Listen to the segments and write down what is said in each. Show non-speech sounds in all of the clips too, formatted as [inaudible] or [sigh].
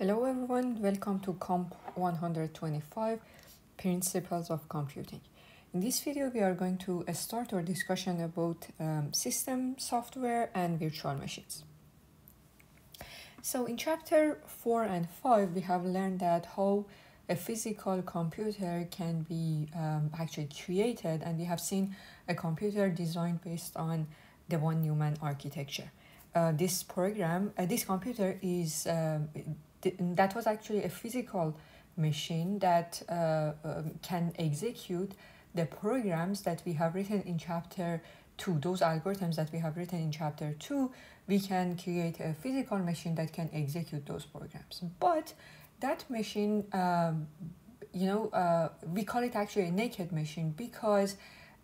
Hello everyone, welcome to Comp 125 Principles of Computing. In this video, we are going to start our discussion about um, system software and virtual machines. So in chapter 4 and 5, we have learned that how a physical computer can be um, actually created and we have seen a computer designed based on the von Neumann architecture. Uh, this program, uh, this computer is, um, that was actually a physical machine that uh, um, can execute the programs that we have written in chapter 2, those algorithms that we have written in chapter 2, we can create a physical machine that can execute those programs. But that machine, um, you know, uh, we call it actually a naked machine because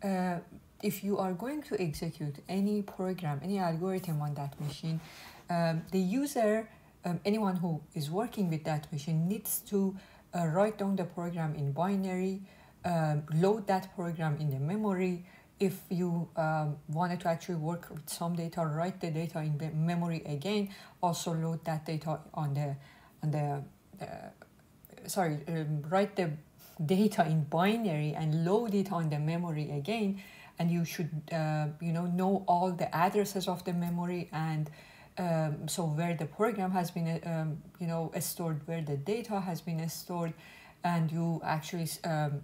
uh, if you are going to execute any program, any algorithm on that machine, um, the user, um, anyone who is working with that machine needs to uh, write down the program in binary, um, load that program in the memory. If you um, wanted to actually work with some data, write the data in the memory again, also load that data on the, on the uh, sorry, um, write the data in binary and load it on the memory again and you should uh, you know know all the addresses of the memory and um, so where the program has been um, you know stored where the data has been stored and you actually um,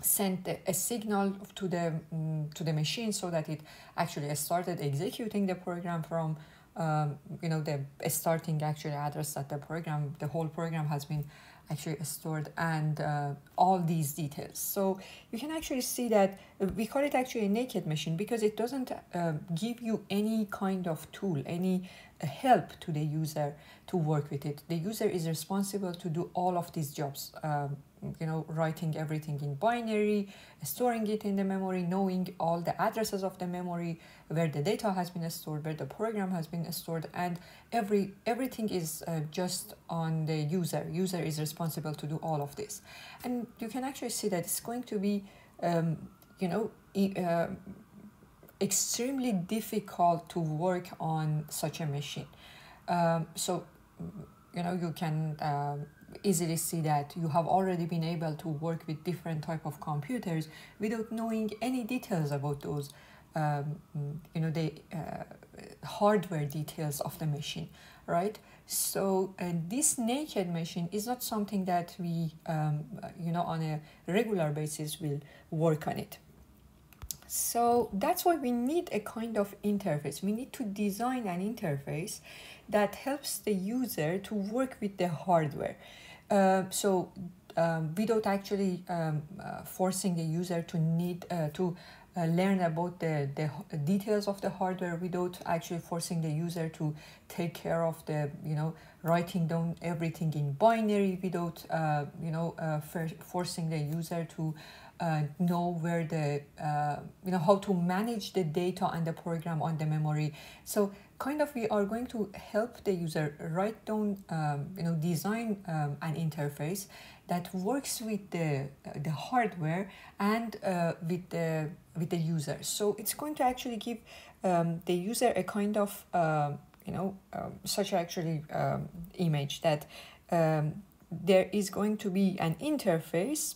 send a signal to the um, to the machine so that it actually started executing the program from um, you know the starting actually address that the program the whole program has been actually stored and uh, all these details. So you can actually see that uh, we call it actually a naked machine because it doesn't uh, give you any kind of tool any uh, help to the user to work with it. The user is responsible to do all of these jobs um, you know writing everything in binary storing it in the memory knowing all the addresses of the memory where the data has been stored where the program has been stored and every everything is uh, just on the user. User is responsible to do all of this. And you can actually see that it's going to be um, you know uh, extremely difficult to work on such a machine. Um, so you know you can um, easily see that you have already been able to work with different type of computers without knowing any details about those um, you know the uh, hardware details of the machine right? So uh, this naked machine is not something that we um, you know on a regular basis will work on it. So that's why we need a kind of interface. We need to design an interface that helps the user to work with the hardware uh, so um, without actually um, uh, forcing the user to need uh, to uh, learn about the, the details of the hardware without actually forcing the user to take care of the you know writing down everything in binary without uh, you know uh, forcing the user to know where the you know how to manage the data and the program on the memory. So kind of we are going to help the user write down um, you know design um, an interface that works with the uh, the hardware and uh, with the with the user. So it's going to actually give um, the user a kind of uh, you know um, such actually um, image that um, there is going to be an interface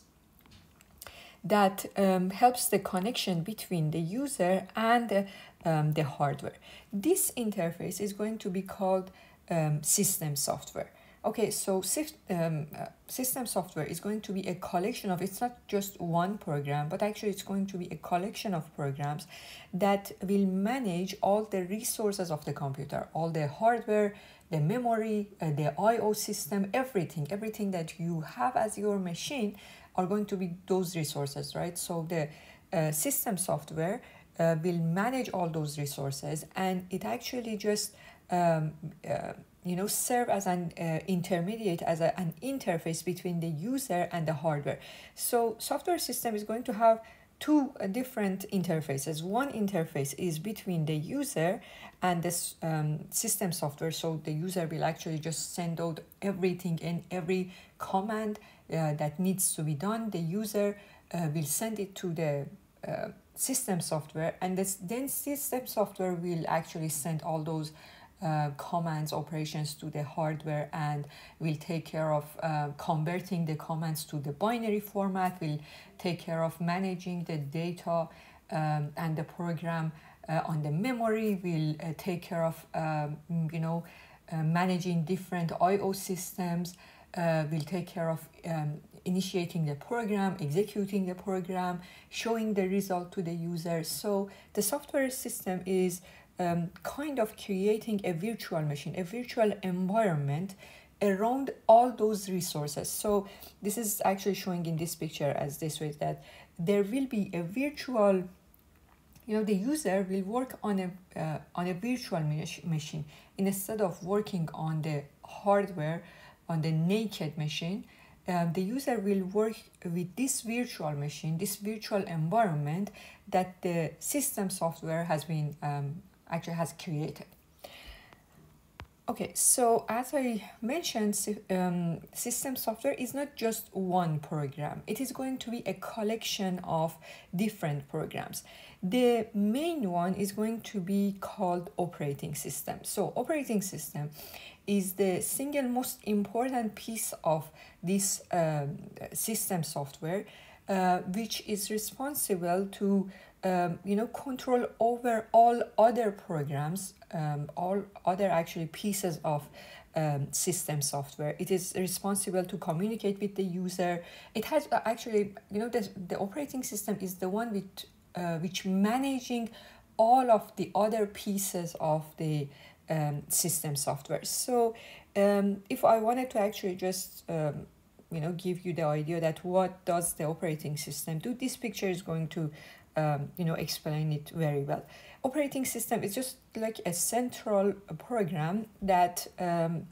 that um, helps the connection between the user and um, the hardware. This interface is going to be called um, system software. Okay, so um, uh, system software is going to be a collection of, it's not just one program, but actually it's going to be a collection of programs that will manage all the resources of the computer, all the hardware, the memory, uh, the I.O. system, everything, everything that you have as your machine are going to be those resources, right? So the uh, system software uh, will manage all those resources and it actually just um, uh, you know serve as an uh, intermediate as a, an interface between the user and the hardware. So software system is going to have two uh, different interfaces. One interface is between the user and this um, system software. So the user will actually just send out everything and every command uh, that needs to be done. The user uh, will send it to the uh, system software and this then system software will actually send all those uh, commands operations to the hardware and will take care of uh, converting the commands to the binary format will take care of managing the data um, and the program uh, on the memory will uh, take care of um, you know uh, managing different IO systems uh, will take care of um, initiating the program, executing the program, showing the result to the user. So the software system is um, kind of creating a virtual machine, a virtual environment around all those resources. So this is actually showing in this picture as this way that there will be a virtual you know the user will work on a uh, on a virtual machine instead of working on the hardware on the naked machine um, the user will work with this virtual machine, this virtual environment that the system software has been um, actually has created. Okay, so as I mentioned, um, system software is not just one program. It is going to be a collection of different programs. The main one is going to be called operating system. So operating system is the single most important piece of this um, system software, uh, which is responsible to um, you know control over all other programs, um, all other actually pieces of um, system software. It is responsible to communicate with the user. It has uh, actually you know the, the operating system is the one with uh, which managing all of the other pieces of the um, system software. So um, if I wanted to actually just um, you know give you the idea that what does the operating system do, this picture is going to um, you know explain it very well. Operating system is just like a central program that um,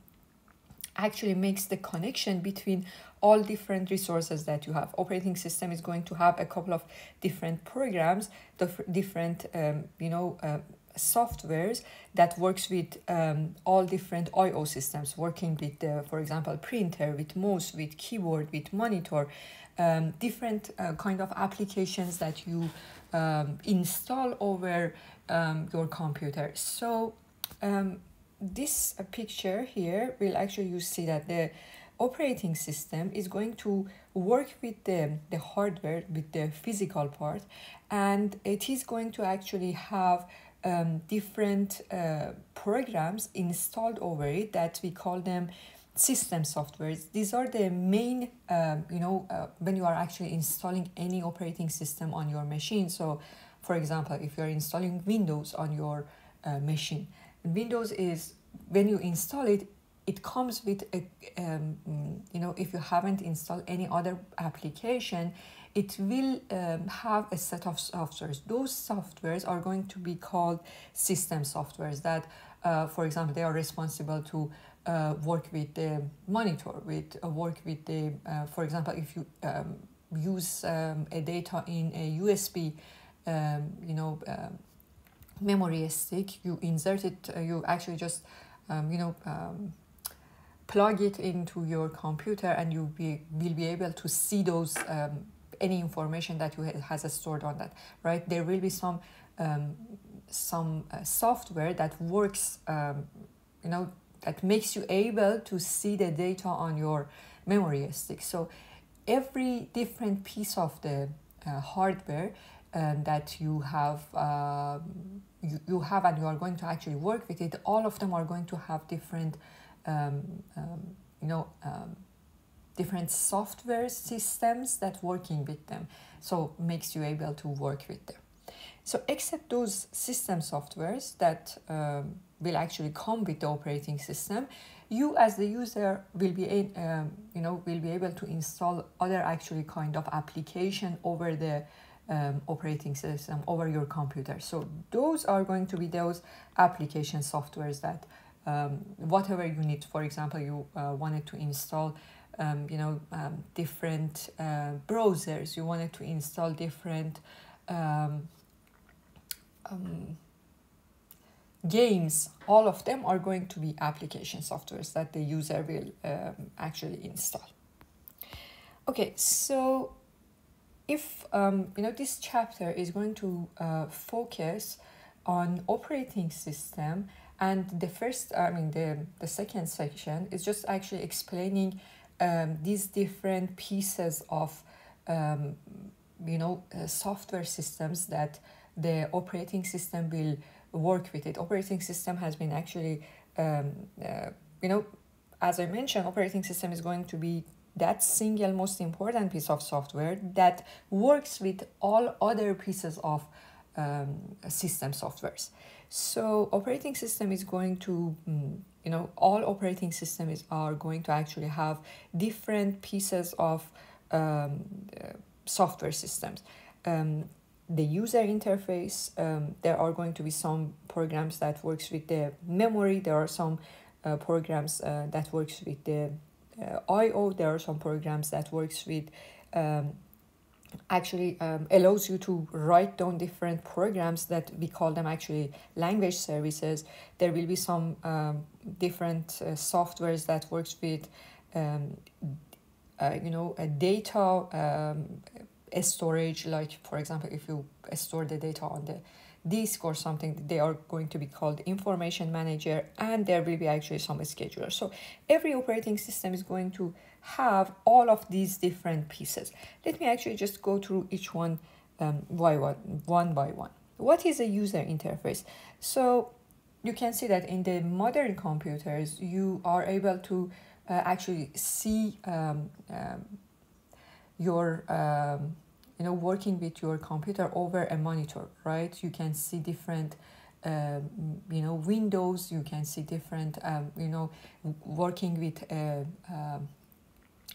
actually makes the connection between all different resources that you have. Operating system is going to have a couple of different programs, different um, you know uh, softwares that works with um, all different I/O systems, working with, the, for example, printer, with mouse, with keyboard, with monitor, um, different uh, kind of applications that you um, install over um, your computer. So um, this uh, picture here will actually you see that the operating system is going to work with the, the hardware, with the physical part, and it is going to actually have um, different uh, programs installed over it that we call them system softwares. These are the main, um, you know, uh, when you are actually installing any operating system on your machine. So, for example, if you're installing Windows on your uh, machine, Windows is when you install it, it comes with a, um, you know, if you haven't installed any other application, it will um, have a set of softwares. Those softwares are going to be called system softwares that, uh, for example, they are responsible to uh, work with the monitor, with uh, work with the, uh, for example, if you um, use um, a data in a USB, um, you know, um, memory stick, you insert it, uh, you actually just, um, you know, plug it into your computer and you be, will be able to see those any information that you has a stored on that right? There will be some um, some uh, software that works um, you know that makes you able to see the data on your memory stick. So every different piece of the uh, hardware um, that you have uh, you, you have and you are going to actually work with it all of them are going to have different um, um, you know um, different software systems that working with them. So makes you able to work with them. So except those system softwares that um, will actually come with the operating system you as the user will be um, you know will be able to install other actually kind of application over the um, operating system over your computer. So those are going to be those application softwares that um, whatever you need. For example you uh, wanted to install um, you know um, different uh, browsers. You wanted to install different um, um, games. All of them are going to be application softwares that the user will um, actually install. Okay so if um, you know this chapter is going to uh, focus on operating system And the first, I mean, the, the second section is just actually explaining um, these different pieces of, um, you know, uh, software systems that the operating system will work with it. Operating system has been actually, um, uh, you know, as I mentioned, operating system is going to be that single most important piece of software that works with all other pieces of um, system softwares. So operating system is going to, mm, you know, all operating systems are going to actually have different pieces of um, uh, software systems. Um, the user interface, um, there are going to be some programs that works with the memory. There are some uh, programs uh, that works with the uh, I/O. There are some programs that works with um, actually um, allows you to write down different programs that we call them actually language services. There will be some um, different uh, softwares that works with um, uh, you know a data um, a storage like for example if you store the data on the disk or something they are going to be called information manager and there will be actually some scheduler so every operating system is going to have all of these different pieces. Let me actually just go through each one um, by one, one by one. What is a user interface? So you can see that in the modern computers you are able to uh, actually see um, um, your um, you know working with your computer over a monitor right? You can see different um, you know windows you can see different um, you know working with a, um,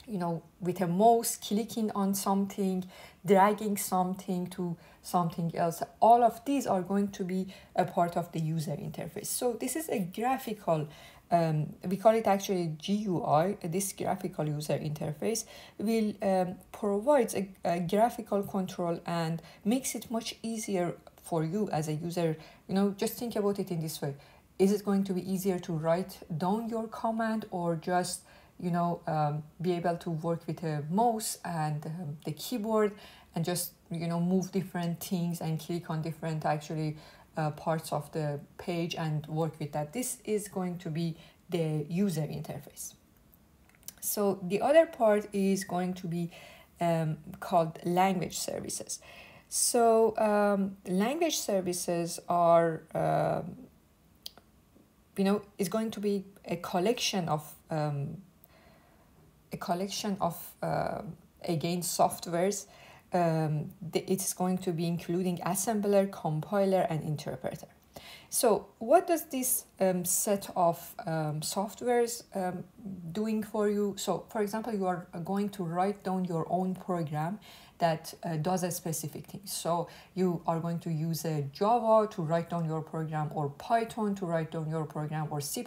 you know with a mouse clicking on something dragging something to something else. All of these are going to be a part of the user interface. So this is a graphical um, we call it actually GUI, this graphical user interface will um, provide a, a graphical control and makes it much easier for you as a user. You know, just think about it in this way. Is it going to be easier to write down your command or just, you know, um, be able to work with a mouse and um, the keyboard and just, you know, move different things and click on different actually uh, parts of the page and work with that. This is going to be the user interface. So the other part is going to be um, called language services. So um, language services are, um, you know, is going to be a collection of um, a collection of uh, again softwares um, it's going to be including assembler, compiler, and interpreter. So what does this um, set of um, softwares um, doing for you? So for example, you are going to write down your own program that uh, does a specific thing. So you are going to use a Java to write down your program or Python to write down your program or C++,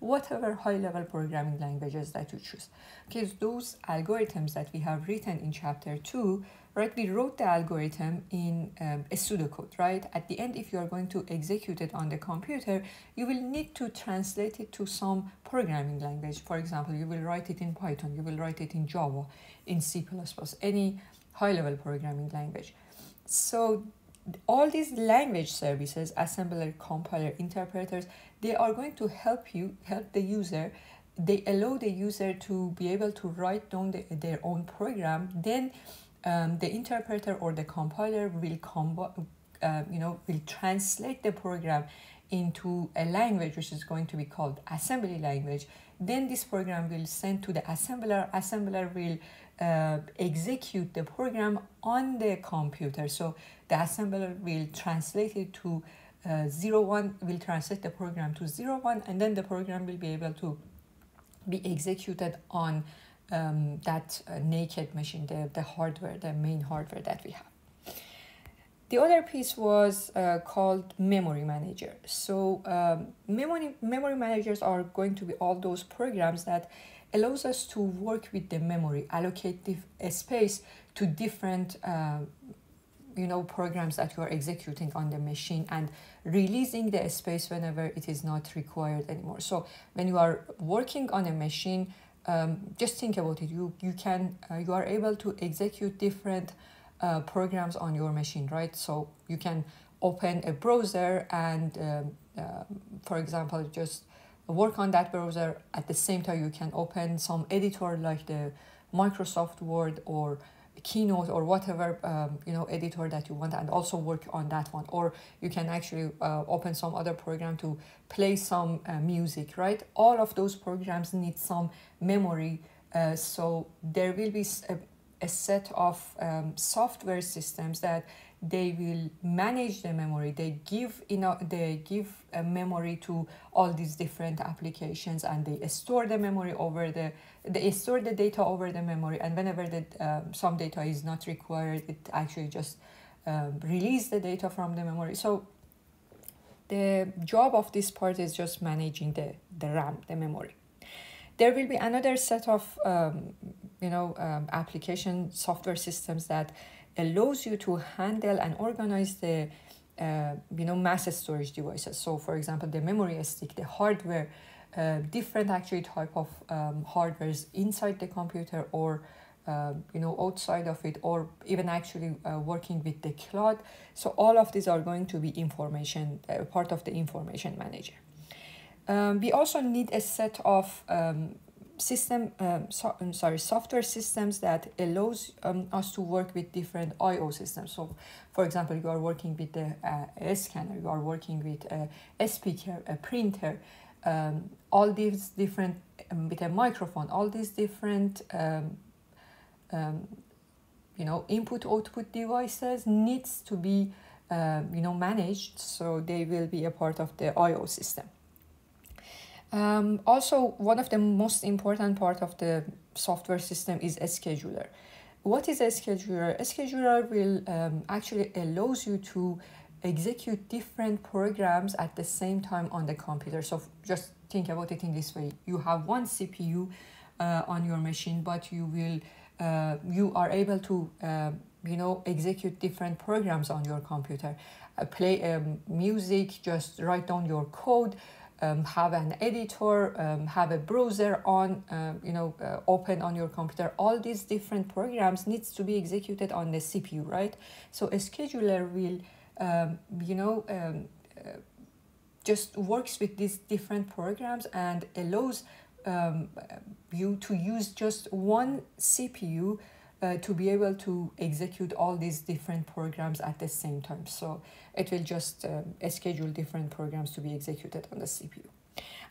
whatever high level programming languages that you choose. Because those algorithms that we have written in chapter two, right, we wrote the algorithm in um, a pseudocode, right? At the end, if you are going to execute it on the computer, you will need to translate it to some programming language. For example, you will write it in Python, you will write it in Java, in C++, any high level programming language. So all these language services, assembler, compiler, interpreters, they are going to help you, help the user. They allow the user to be able to write down the, their own program. Then um, the interpreter or the compiler will combo, uh, you know, will translate the program into a language which is going to be called assembly language. Then this program will send to the assembler. Assembler will uh, execute the program on the computer. So the assembler will translate it to uh, 0, 1, will translate the program to 0, 1, and then the program will be able to be executed on um, that uh, naked machine, the, the hardware, the main hardware that we have. The other piece was uh, called memory manager. So um, memory, memory managers are going to be all those programs that allows us to work with the memory, allocate the space to different uh, you know programs that you are executing on the machine and releasing the space whenever it is not required anymore. So when you are working on a machine um, just think about it. You you can uh, you are able to execute different uh, programs on your machine right? So you can open a browser and um, uh, for example, just work on that browser. At the same time you can open some editor like the Microsoft Word or Keynote or whatever um, you know editor that you want and also work on that one. Or you can actually uh, open some other program to play some uh, music right? All of those programs need some memory uh, so there will be a, a set of um, software systems that they will manage the memory. They give you know they give a memory to all these different applications and they store the memory over the they store the data over the memory. And whenever the um, some data is not required it actually just um, release the data from the memory. So the job of this part is just managing the the ram the memory. There will be another set of um, you know um, application software systems that allows you to handle and organize the uh, you know mass storage devices. So for example the memory stick the hardware uh, different actually type of um, hardwares inside the computer or uh, you know outside of it or even actually uh, working with the cloud. So all of these are going to be information uh, part of the information manager. Um, we also need a set of um, system um, so, I'm sorry software systems that allows um, us to work with different IO systems. So for example you are working with the uh, scanner you are working with a, a speaker a printer um, all these different um, with a microphone all these different um, um, you know input output devices needs to be uh, you know managed. So they will be a part of the IO system um, also, one of the most important part of the software system is a scheduler. What is a scheduler? A scheduler will um, actually allows you to execute different programs at the same time on the computer. So just think about it in this way. You have one CPU uh, on your machine, but you will uh, you are able to uh, you know execute different programs on your computer. Uh, play um, music, just write down your code um, have an editor, um, have a browser on, uh, you know, uh, open on your computer. All these different programs needs to be executed on the CPU, right? So a scheduler will, um, you know, um, uh, just works with these different programs and allows um, you to use just one CPU uh, to be able to execute all these different programs at the same time. So it will just um, schedule different programs to be executed on the CPU.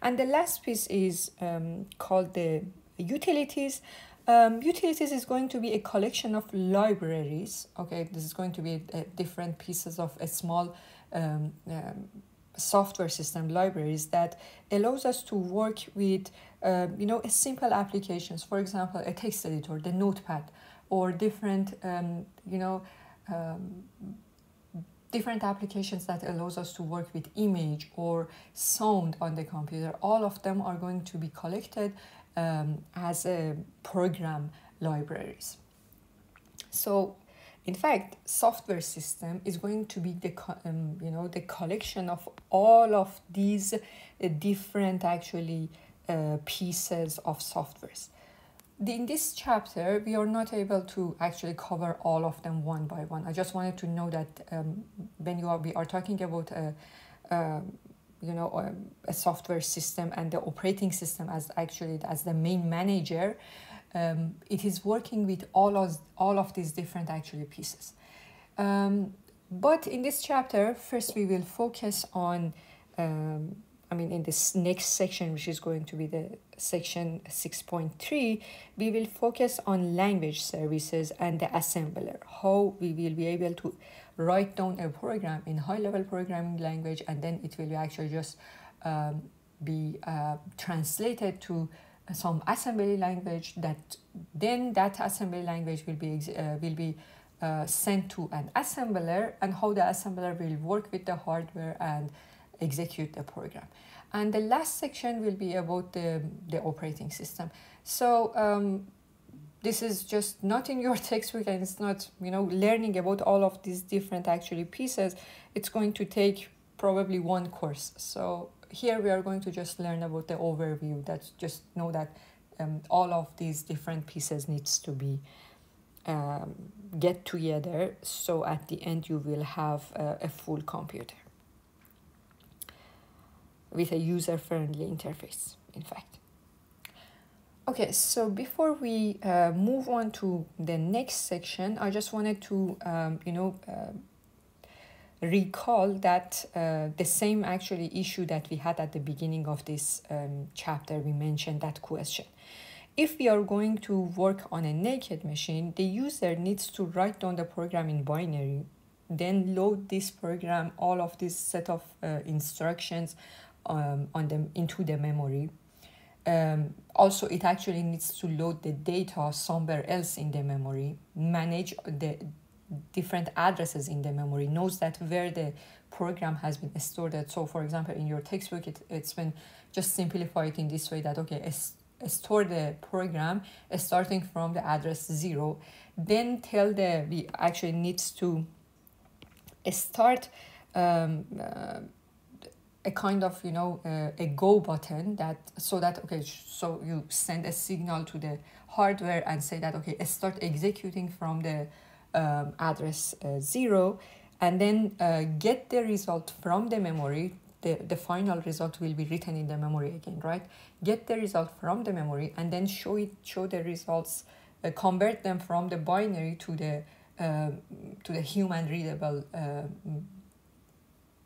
And the last piece is um, called the utilities. Um, utilities is going to be a collection of libraries. Okay, this is going to be a different pieces of a small um, um, software system libraries that allows us to work with uh, you know simple applications. For example, a text editor, the Notepad, or different um, you know um, different applications that allows us to work with image or sound on the computer. All of them are going to be collected um, as a program libraries. So in fact software system is going to be the um, you know the collection of all of these uh, different actually uh, pieces of softwares in this chapter, we are not able to actually cover all of them one by one. I just wanted to know that um, when you are, we are talking about a, a you know, a, software system and the operating system as actually as the main manager, um, it is working with all of, all of these different actually pieces. Um, but in this chapter, first we will focus on um, I mean, in this next section, which is going to be the section 6.3, we will focus on language services and the assembler, how we will be able to write down a program in high-level programming language, and then it will actually just um, be uh, translated to some assembly language that then that assembly language will be uh, will be uh, sent to an assembler and how the assembler will work with the hardware and execute the program. And the last section will be about the, the operating system. So um, this is just not in your [laughs] textbook and it's not, you know, learning about all of these different actually pieces. It's going to take probably one course. So here we are going to just learn about the overview that just know that um, all of these different pieces needs to be um, get together so at the end you will have uh, a full computer with a user-friendly interface, in fact. Okay, so before we uh, move on to the next section, I just wanted to, um, you know, uh, recall that uh, the same actually issue that we had at the beginning of this um, chapter, we mentioned that question. If we are going to work on a naked machine, the user needs to write down the program in binary, then load this program, all of this set of uh, instructions um, on them into the memory. Um, also, it actually needs to load the data somewhere else in the memory, manage the different addresses in the memory, knows that where the program has been stored. So, for example, in your textbook, it, it's been just simplified in this way that, okay, store the program starting from the address zero, then tell the, we actually needs to start um, uh, a kind of you know uh, a go button that so that okay so you send a signal to the hardware and say that okay start executing from the um, address uh, zero and then uh, get the result from the memory. The, the final result will be written in the memory again right? Get the result from the memory and then show it show the results uh, convert them from the binary to the uh, to the human readable uh,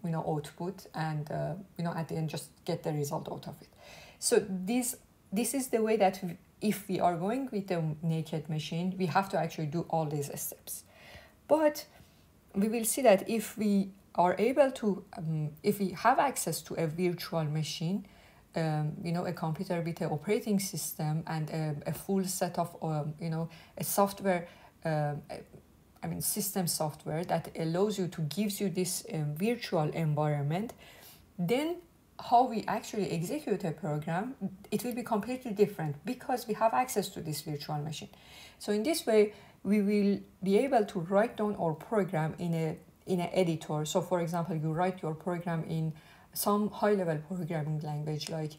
you know output and uh, you know at the end just get the result out of it. So this this is the way that we, if we are going with a naked machine we have to actually do all these steps. But we will see that if we are able to um, if we have access to a virtual machine um, you know a computer with an operating system and a, a full set of um, you know a software um, I mean, system software that allows you to gives you this um, virtual environment, then how we actually execute a program, it will be completely different because we have access to this virtual machine. So in this way, we will be able to write down our program in a in an editor. So for example, you write your program in some high level programming language like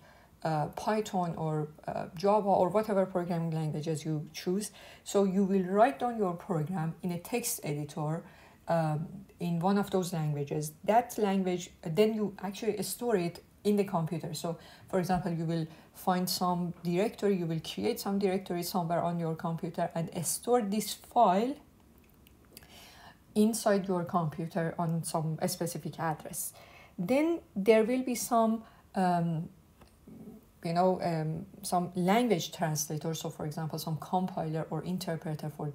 uh, Python or uh, Java or whatever programming languages you choose. So you will write down your program in a text editor um, in one of those languages. That language, then you actually store it in the computer. So for example, you will find some directory, you will create some directory somewhere on your computer and store this file inside your computer on some specific address. Then there will be some um, you know um, some language translator so for example some compiler or interpreter for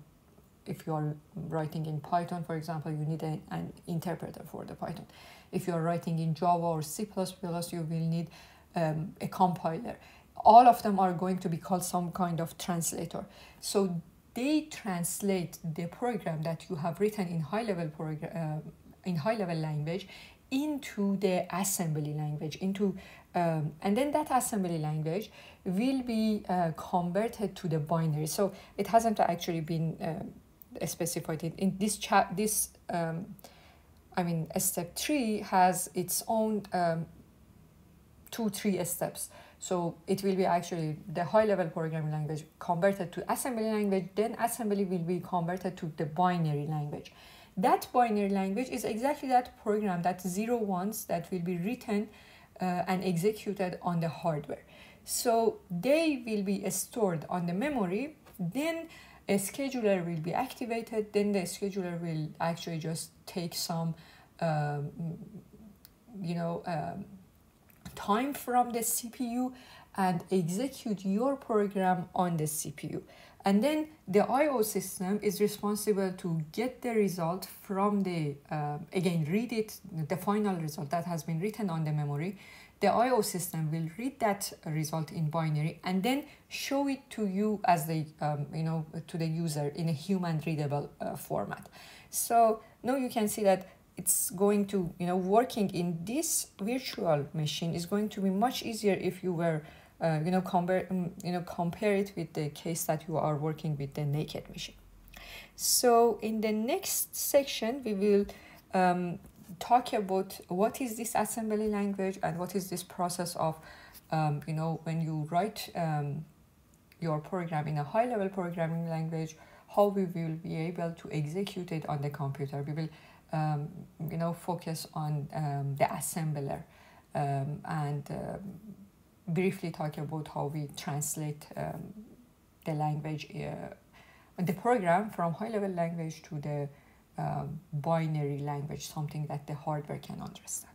if you are writing in python for example you need a, an interpreter for the python. If you are writing in java or c++ you will need um, a compiler. All of them are going to be called some kind of translator. So they translate the program that you have written in high level program uh, in high level language into the assembly language into um, and then that assembly language will be uh, converted to the binary. So it hasn't actually been uh, specified in, in this chat this um, i mean step three has its own um, two three steps. So it will be actually the high level programming language converted to assembly language then assembly will be converted to the binary language that binary language is exactly that program, that zero ones that will be written uh, and executed on the hardware. So they will be stored on the memory, then a scheduler will be activated, then the scheduler will actually just take some, um, you know, um, time from the CPU and execute your program on the CPU. And then the I.O. system is responsible to get the result from the, uh, again, read it, the final result that has been written on the memory. The I.O. system will read that result in binary and then show it to you as the, um, you know, to the user in a human readable uh, format. So now you can see that it's going to, you know, working in this virtual machine is going to be much easier if you were uh, you know compare um, you know compare it with the case that you are working with the naked machine. So in the next section we will um, talk about what is this assembly language and what is this process of um, you know when you write um, your program in a high level programming language how we will be able to execute it on the computer. We will um, you know focus on um, the assembler um, and um, briefly talk about how we translate um, the language, uh, the program from high level language to the um, binary language, something that the hardware can understand.